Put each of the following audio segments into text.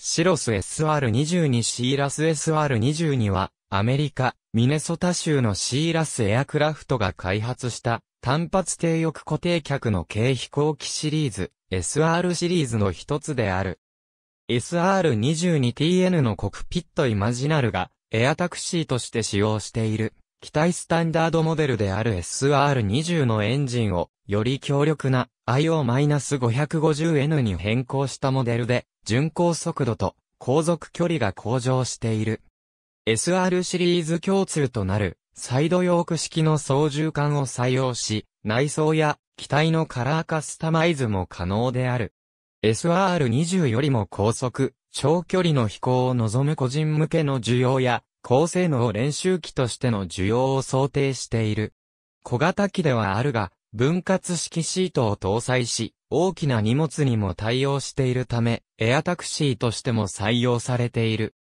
シロス SR22 シーラス SR22 は、アメリカ、ミネソタ州のシーラスエアクラフトが開発した単発低翼固定客の軽飛行機シリーズ、SR シリーズの一つである。SR22TN のコクピットイマジナルがエアタクシーとして使用している機体スタンダードモデルである SR20 のエンジンをより強力な IO-550N に変更したモデルで巡航速度と航続距離が向上している。SR シリーズ共通となるサイドヨーク式の操縦桿を採用し、内装や機体のカラーカスタマイズも可能である。SR20 よりも高速、長距離の飛行を望む個人向けの需要や、高性能練習機としての需要を想定している。小型機ではあるが、分割式シートを搭載し、大きな荷物にも対応しているため、エアタクシーとしても採用されている。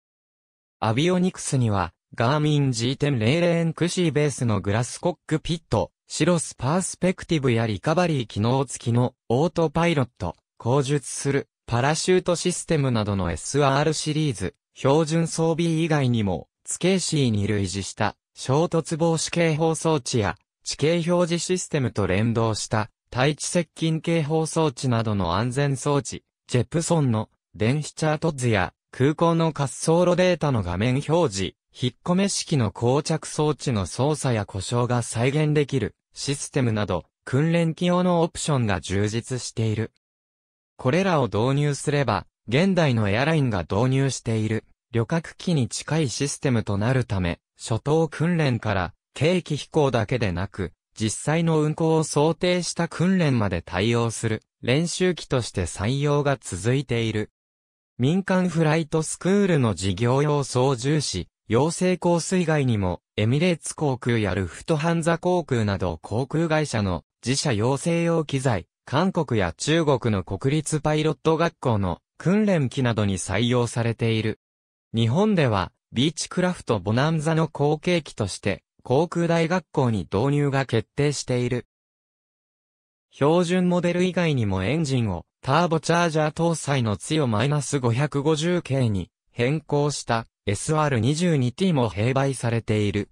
アビオニクスには、ガーミン G10 レーレンクシーベースのグラスコックピット、シーラスパースペクティブやリカバリー機能付きのオートパイロット、後述するパラシュートシステムなどの SR シリーズ、標準装備以外にも、 TCAS に類似した衝突防止警報装置や地形表示システムと連動した対地接近警報装置などの安全装置、ジェプセンの電子チャート図や空港の滑走路データの画面表示、引っ込め式の降着装置の操作や故障が再現できるシステムなど訓練機用のオプションが充実している。これらを導入すれば、現代のエアラインが導入している旅客機に近いシステムとなるため、初等訓練から軽機飛行だけでなく、実際の運行を想定した訓練まで対応する練習機として採用が続いている。民間フライトスクールの事業用操縦士、養成コース以外にも、エミレーツ航空やルフトハンザ航空など航空会社の自社養成用機材、韓国や中国の国立パイロット学校の訓練機などに採用されている。日本では、ビーチクラフトボナンザの後継機として、航空大学校に導入が決定している。標準モデル以外にもエンジンをターボチャージャー搭載の強 -550K に変更した SR22T も併売されている。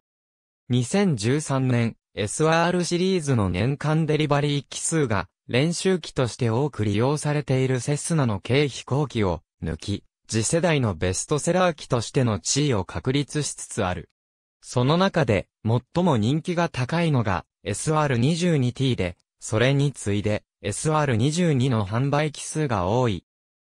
2013年 SR シリーズの年間デリバリー機数が練習機として多く利用されているセスナの軽飛行機を抜き、次世代のベストセラー機としての地位を確立しつつある。その中で、最も人気が高いのが SR22T で、それに次いで SR22 の販売機数が多い。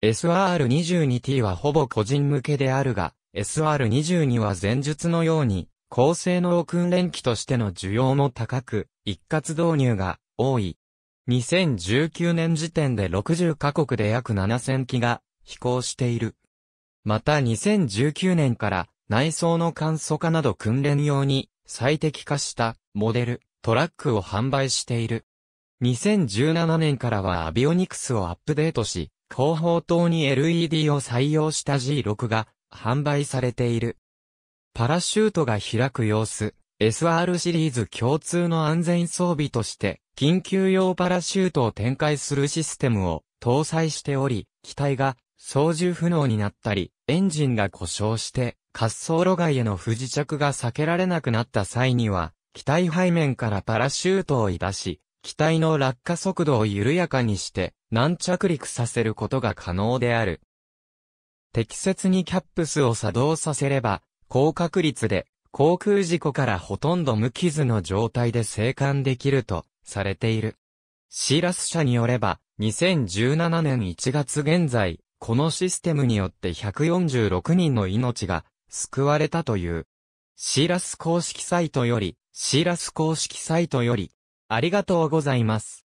SR22T はほぼ個人向けであるが、SR22 は前述のように、高性能訓練機としての需要も高く、一括導入が多い。2019年時点で60カ国で約7000機が飛行している。また2019年から内装の簡素化など訓練用に最適化したモデル、トラックを販売している。2017年からはアビオニクスをアップデートし、後方灯に LED を採用した G6 が販売されている。パラシュートが開く様子、SR シリーズ共通の安全装備として、緊急用パラシュートを展開するシステムを搭載しており、機体が操縦不能になったり、エンジンが故障して、滑走路外への不時着が避けられなくなった際には、機体背面からパラシュートを出し、機体の落下速度を緩やかにして、軟着陸させることが可能である。適切にキャップスを作動させれば、高確率で航空事故からほとんど無傷の状態で生還できるとされている。シーラス社によれば、2017年1月現在、このシステムによって146人の命が救われたという。シーラス公式サイトより、シーラス公式サイトより、ありがとうございます。